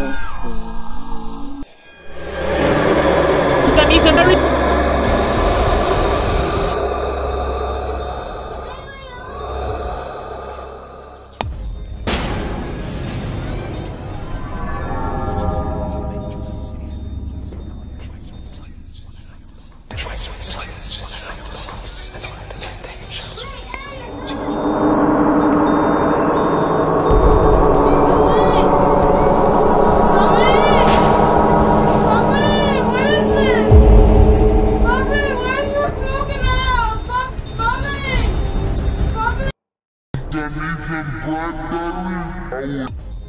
to sleep. That means I'm very. Try. I need some blackberry. I